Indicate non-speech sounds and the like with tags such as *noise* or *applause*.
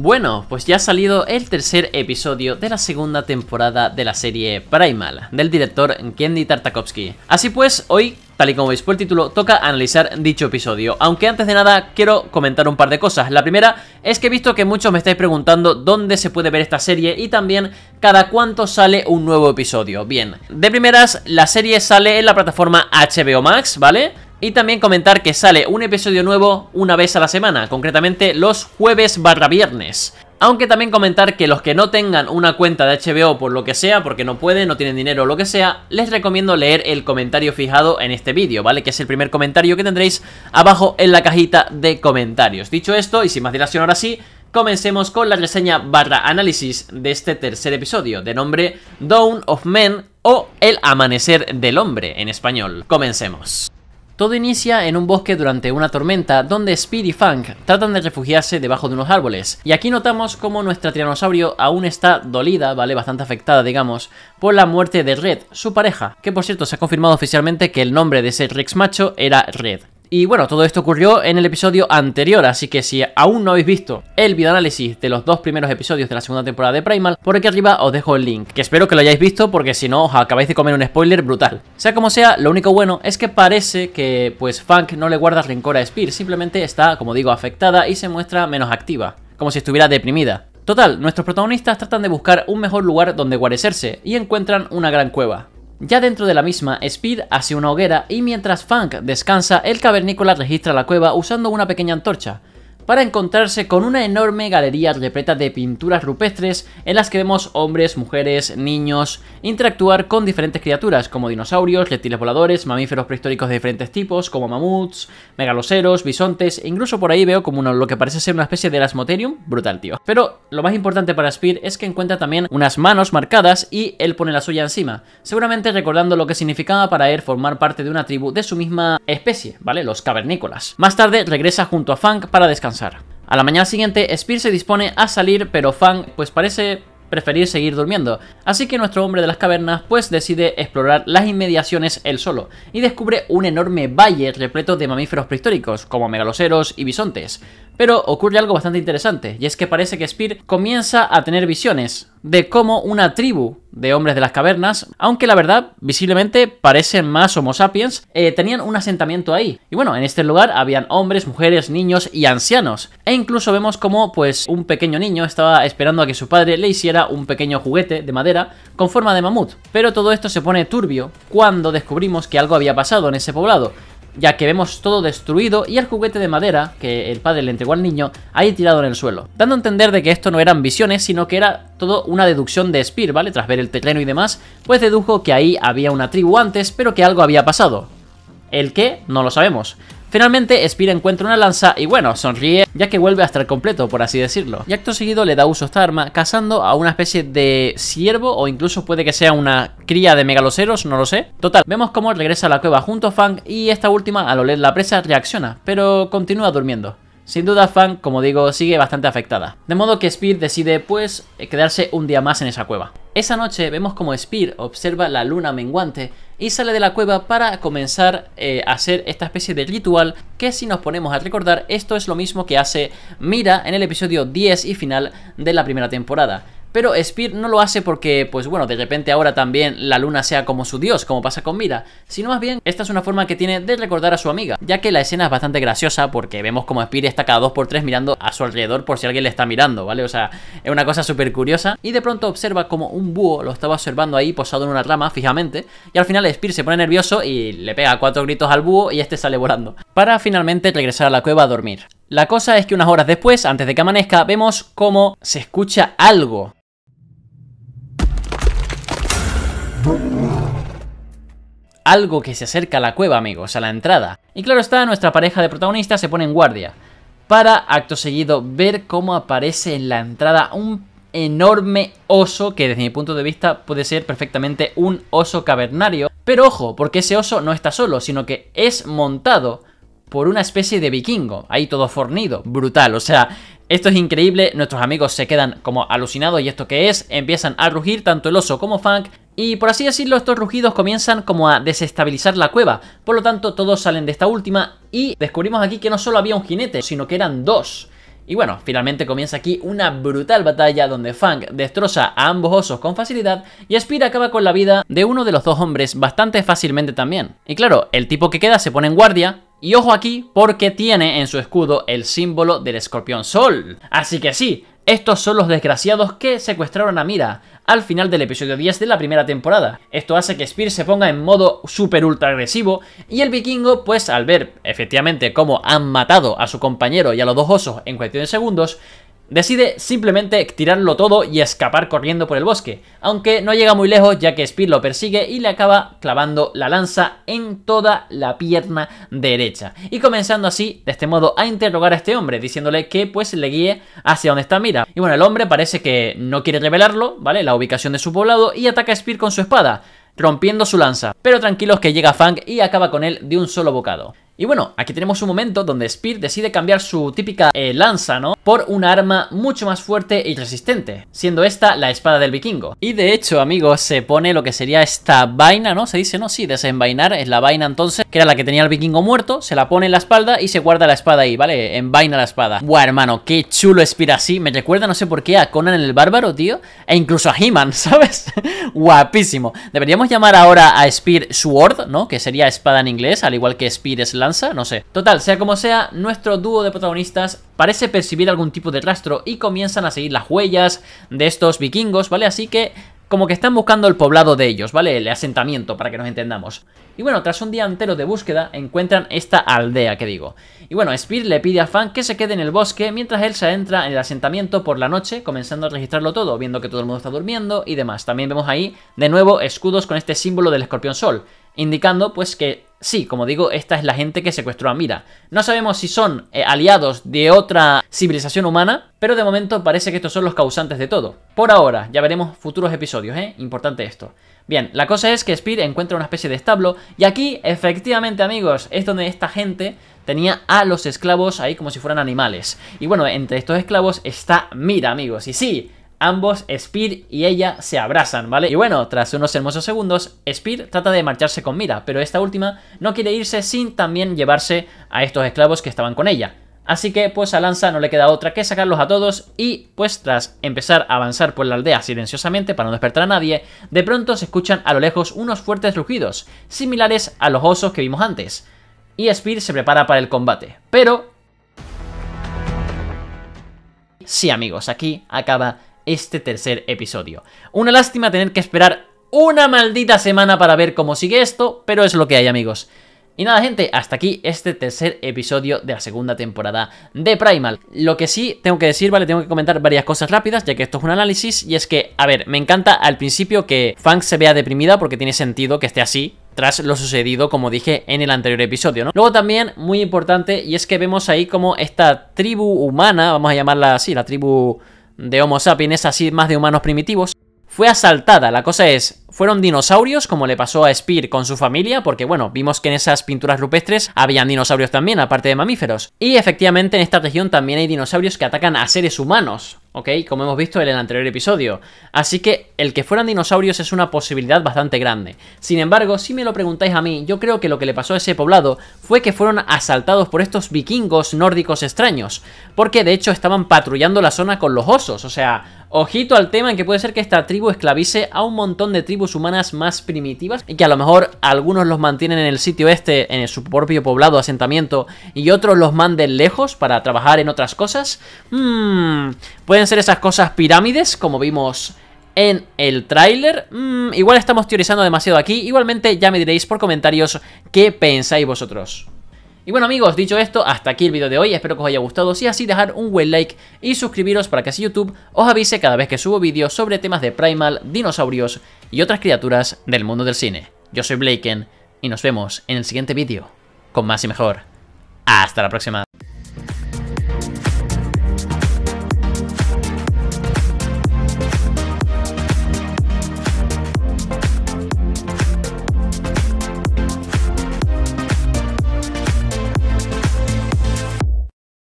Bueno, pues ya ha salido el tercer episodio de la segunda temporada de la serie Primal, del director Kendi Tartakovsky. Así pues, hoy, tal y como veis por el título, toca analizar dicho episodio. Aunque antes de nada, quiero comentar un par de cosas. La primera es que he visto que muchos me estáis preguntando dónde se puede ver esta serie y también cada cuánto sale un nuevo episodio. Bien, de primeras, la serie sale en la plataforma HBO Max, ¿vale? Y también comentar que sale un episodio nuevo una vez a la semana, concretamente los jueves barra viernes. Aunque también comentar que los que no tengan una cuenta de HBO por lo que sea, porque no pueden, no tienen dinero o lo que sea, les recomiendo leer el comentario fijado en este vídeo, ¿vale? Que es el primer comentario que tendréis abajo en la cajita de comentarios. Dicho esto, y sin más dilación ahora sí, comencemos con la reseña barra análisis de este tercer episodio, de nombre Dawn of Men o El Amanecer del Hombre en español. Comencemos. Todo inicia en un bosque durante una tormenta donde Speed y Funk tratan de refugiarse debajo de unos árboles. Y aquí notamos como nuestra tiranosaurio aún está dolida, ¿vale? Bastante afectada, digamos, por la muerte de Red, su pareja. Que por cierto se ha confirmado oficialmente que el nombre de ese Rex macho era Red. Y bueno, todo esto ocurrió en el episodio anterior, así que si aún no habéis visto el videoanálisis de los dos primeros episodios de la segunda temporada de Primal, por aquí arriba os dejo el link, que espero que lo hayáis visto porque si no os acabáis de comer un spoiler brutal. Sea como sea, lo único bueno es que parece que pues Funk no le guarda rencor a Spear, simplemente está, como digo, afectada y se muestra menos activa, como si estuviera deprimida. Total, nuestros protagonistas tratan de buscar un mejor lugar donde guarecerse y encuentran una gran cueva. Ya dentro de la misma, Speed hace una hoguera y mientras Funk descansa, el cavernícola registra la cueva usando una pequeña antorcha para encontrarse con una enorme galería repleta de pinturas rupestres en las que vemos hombres, mujeres, niños interactuar con diferentes criaturas como dinosaurios, reptiles voladores, mamíferos prehistóricos de diferentes tipos como mamuts, megaloceros, bisontes e incluso por ahí veo como lo que parece ser una especie de Elasmotherium, brutal tío. Pero lo más importante para Speed es que encuentra también unas manos marcadas y él pone la suya encima, seguramente recordando lo que significaba para él formar parte de una tribu de su misma especie, ¿vale? Los cavernícolas. Más tarde regresa junto a Funk para descansar a la mañana siguiente, Spear se dispone a salir, pero Fang pues parece preferir seguir durmiendo. Así que nuestro hombre de las cavernas pues decide explorar las inmediaciones él solo y descubre un enorme valle repleto de mamíferos prehistóricos como megaloceros y bisontes. Pero ocurre algo bastante interesante y es que parece que Spear comienza a tener visiones de cómo una tribu de hombres de las cavernas, aunque la verdad visiblemente parecen más homo sapiens, eh, tenían un asentamiento ahí. Y bueno, en este lugar habían hombres, mujeres, niños y ancianos. E incluso vemos como pues un pequeño niño estaba esperando a que su padre le hiciera un pequeño juguete de madera con forma de mamut. Pero todo esto se pone turbio cuando descubrimos que algo había pasado en ese poblado ya que vemos todo destruido y el juguete de madera que el padre le entregó al niño ahí tirado en el suelo, dando a entender de que esto no eran visiones, sino que era todo una deducción de Spear, ¿vale? Tras ver el terreno y demás, pues dedujo que ahí había una tribu antes, pero que algo había pasado. ¿El qué? No lo sabemos. Finalmente, Spear encuentra una lanza y bueno, sonríe ya que vuelve a estar completo, por así decirlo. Y acto seguido le da uso esta arma, cazando a una especie de ciervo o incluso puede que sea una cría de megaloceros, no lo sé. Total, vemos cómo regresa a la cueva junto a Fang y esta última al oler la presa reacciona, pero continúa durmiendo. Sin duda Fang, como digo, sigue bastante afectada. De modo que Spear decide, pues, quedarse un día más en esa cueva. Esa noche vemos como Spear observa la luna menguante y sale de la cueva para comenzar eh, a hacer esta especie de ritual que si nos ponemos a recordar esto es lo mismo que hace Mira en el episodio 10 y final de la primera temporada. Pero Spear no lo hace porque, pues bueno, de repente ahora también la luna sea como su dios, como pasa con Mira, sino más bien esta es una forma que tiene de recordar a su amiga, ya que la escena es bastante graciosa porque vemos como Spear está cada 2x3 mirando a su alrededor por si alguien le está mirando, ¿vale? O sea, es una cosa súper curiosa y de pronto observa como un búho lo estaba observando ahí posado en una rama fijamente y al final Spear se pone nervioso y le pega cuatro gritos al búho y este sale volando, para finalmente regresar a la cueva a dormir. La cosa es que unas horas después, antes de que amanezca, vemos cómo se escucha algo algo que se acerca a la cueva, amigos, a la entrada. Y claro está, nuestra pareja de protagonistas se pone en guardia. Para, acto seguido, ver cómo aparece en la entrada un enorme oso que desde mi punto de vista puede ser perfectamente un oso cavernario. Pero ojo, porque ese oso no está solo, sino que es montado por una especie de vikingo, ahí todo fornido, brutal, o sea, esto es increíble, nuestros amigos se quedan como alucinados y esto que es, empiezan a rugir tanto el oso como Funk y por así decirlo estos rugidos comienzan como a desestabilizar la cueva, por lo tanto todos salen de esta última y descubrimos aquí que no solo había un jinete, sino que eran dos. Y bueno, finalmente comienza aquí una brutal batalla donde Fang destroza a ambos osos con facilidad y Spear acaba con la vida de uno de los dos hombres bastante fácilmente también. Y claro, el tipo que queda se pone en guardia, y ojo aquí, porque tiene en su escudo el símbolo del escorpión sol. Así que sí, estos son los desgraciados que secuestraron a Mira al final del episodio 10 de la primera temporada. Esto hace que Spear se ponga en modo super ultra agresivo y el vikingo, pues al ver efectivamente cómo han matado a su compañero y a los dos osos en cuestión de segundos, Decide simplemente tirarlo todo y escapar corriendo por el bosque, aunque no llega muy lejos ya que Speed lo persigue y le acaba clavando la lanza en toda la pierna derecha, y comenzando así, de este modo, a interrogar a este hombre, diciéndole que pues le guíe hacia donde está Mira. Y bueno, el hombre parece que no quiere revelarlo, ¿vale? La ubicación de su poblado y ataca a Spear con su espada, rompiendo su lanza. Pero tranquilos que llega Fang y acaba con él de un solo bocado. Y bueno, aquí tenemos un momento donde Spear decide cambiar su típica eh, lanza, ¿no? Por una arma mucho más fuerte y resistente, siendo esta la espada del vikingo. Y de hecho, amigos, se pone lo que sería esta vaina, ¿no? Se dice, ¿no? Sí, desenvainar es la vaina entonces, que era la que tenía el vikingo muerto, se la pone en la espalda y se guarda la espada ahí, ¿vale? Envaina la espada. Buah, hermano, qué chulo Spear así. Me recuerda, no sé por qué, a Conan el Bárbaro, tío. E incluso a He-Man, *laughs* ¿sabes? Guapísimo. Deberíamos llamar ahora a Spear Sword, ¿no? Que sería espada en inglés, al igual que Spear es no sé. Total, sea como sea, nuestro dúo de protagonistas parece percibir algún tipo de rastro y comienzan a seguir las huellas de estos vikingos, ¿vale? Así que como que están buscando el poblado de ellos, ¿vale? El asentamiento, para que nos entendamos. Y bueno, tras un día entero de búsqueda, encuentran esta aldea que digo. Y bueno, Spear le pide a Fan que se quede en el bosque mientras él se adentra en el asentamiento por la noche, comenzando a registrarlo todo, viendo que todo el mundo está durmiendo y demás. También vemos ahí, de nuevo, escudos con este símbolo del escorpión sol, indicando pues que Sí, como digo, esta es la gente que secuestró a Mira. No sabemos si son eh, aliados de otra civilización humana, pero de momento parece que estos son los causantes de todo. Por ahora, ya veremos futuros episodios, ¿eh? Importante esto. Bien, la cosa es que Spear encuentra una especie de establo y aquí, efectivamente, amigos, es donde esta gente tenía a los esclavos ahí como si fueran animales. Y bueno, entre estos esclavos está Mira, amigos. Y sí, Ambos, Spear y ella, se abrazan, ¿vale? Y bueno, tras unos hermosos segundos, Spear trata de marcharse con Mira, pero esta última no quiere irse sin también llevarse a estos esclavos que estaban con ella. Así que pues a Lanza no le queda otra que sacarlos a todos y pues tras empezar a avanzar por la aldea silenciosamente para no despertar a nadie, de pronto se escuchan a lo lejos unos fuertes rugidos, similares a los osos que vimos antes. Y Spear se prepara para el combate, pero... Sí amigos, aquí acaba este tercer episodio. Una lástima tener que esperar una maldita semana para ver cómo sigue esto, pero es lo que hay amigos. Y nada gente, hasta aquí este tercer episodio de la segunda temporada de Primal. Lo que sí tengo que decir, vale, tengo que comentar varias cosas rápidas, ya que esto es un análisis, y es que, a ver, me encanta al principio que Fang se vea deprimida porque tiene sentido que esté así, tras lo sucedido, como dije en el anterior episodio, ¿no? Luego también, muy importante, y es que vemos ahí como esta tribu humana, vamos a llamarla así, la tribu de Homo sapiens, así más de humanos primitivos, fue asaltada. La cosa es, ¿fueron dinosaurios como le pasó a Spear con su familia? Porque bueno, vimos que en esas pinturas rupestres habían dinosaurios también, aparte de mamíferos. Y efectivamente en esta región también hay dinosaurios que atacan a seres humanos. ¿Ok? Como hemos visto en el anterior episodio. Así que el que fueran dinosaurios es una posibilidad bastante grande. Sin embargo, si me lo preguntáis a mí, yo creo que lo que le pasó a ese poblado fue que fueron asaltados por estos vikingos nórdicos extraños. Porque de hecho estaban patrullando la zona con los osos, o sea... Ojito al tema en que puede ser que esta tribu esclavice a un montón de tribus humanas más primitivas y que a lo mejor algunos los mantienen en el sitio este, en su propio poblado, asentamiento, y otros los manden lejos para trabajar en otras cosas. Mmm, Pueden ser esas cosas pirámides, como vimos en el tráiler. Mm, igual estamos teorizando demasiado aquí. Igualmente ya me diréis por comentarios qué pensáis vosotros. Y bueno amigos, dicho esto, hasta aquí el vídeo de hoy, espero que os haya gustado, si así dejar un buen like y suscribiros para que así YouTube os avise cada vez que subo vídeos sobre temas de Primal, dinosaurios y otras criaturas del mundo del cine. Yo soy Blaken y nos vemos en el siguiente vídeo, con más y mejor. Hasta la próxima.